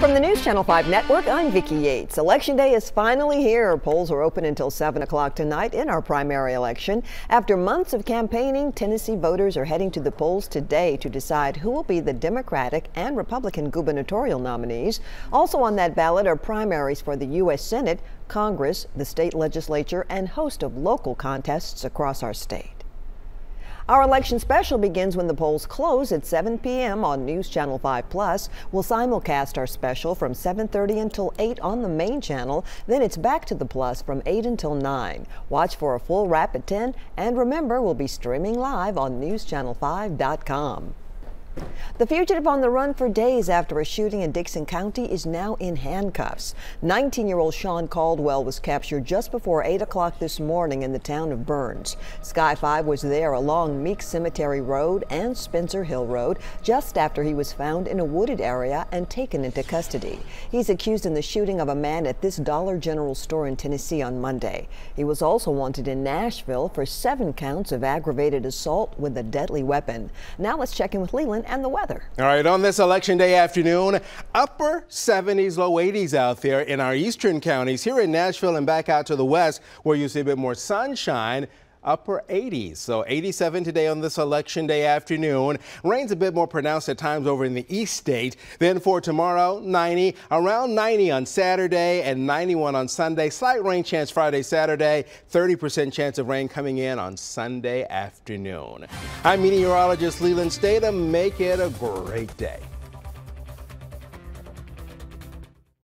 From the News Channel 5 network, I'm Vicki Yates. Election day is finally here. Polls are open until 7 o'clock tonight in our primary election. After months of campaigning, Tennessee voters are heading to the polls today to decide who will be the Democratic and Republican gubernatorial nominees. Also on that ballot are primaries for the U.S. Senate, Congress, the state legislature, and host of local contests across our state. Our election special begins when the polls close at 7 p.m. on News Channel 5 Plus. We'll simulcast our special from 7:30 until 8 on the main channel. Then it's back to the Plus from 8 until 9. Watch for a full wrap at 10 and remember we'll be streaming live on newschannel5.com. The fugitive on the run for days after a shooting in Dickson County is now in handcuffs. 19 year old Sean Caldwell was captured just before 8 o'clock this morning in the town of Burns. Sky 5 was there along Meek Cemetery Road and Spencer Hill Road just after he was found in a wooded area and taken into custody. He's accused in the shooting of a man at this Dollar General store in Tennessee on Monday. He was also wanted in Nashville for seven counts of aggravated assault with a deadly weapon. Now let's check in with Leland and the weather. All right, on this election day afternoon, upper 70s, low 80s out there in our eastern counties. Here in Nashville and back out to the west, where you see a bit more sunshine upper 80s. So 87 today on this election day afternoon. Rain's a bit more pronounced at times over in the east state. Then for tomorrow, 90, around 90 on Saturday and 91 on Sunday. Slight rain chance Friday, Saturday. 30% chance of rain coming in on Sunday afternoon. I'm meteorologist Leland Statham. Make it a great day.